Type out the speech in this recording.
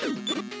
you